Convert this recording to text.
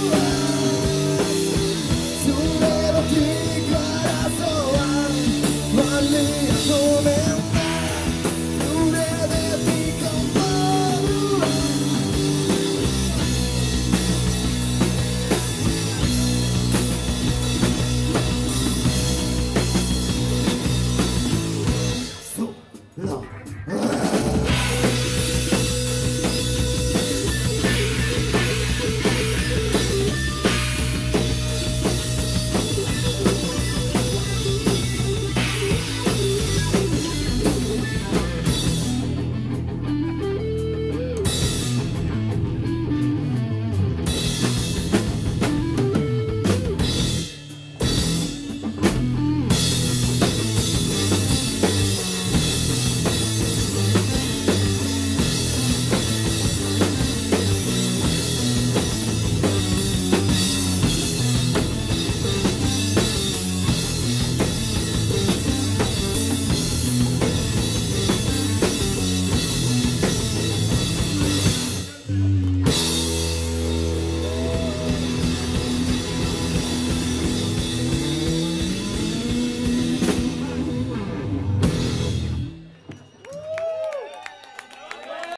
Ooh.